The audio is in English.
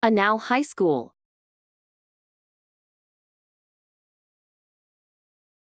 A now high school.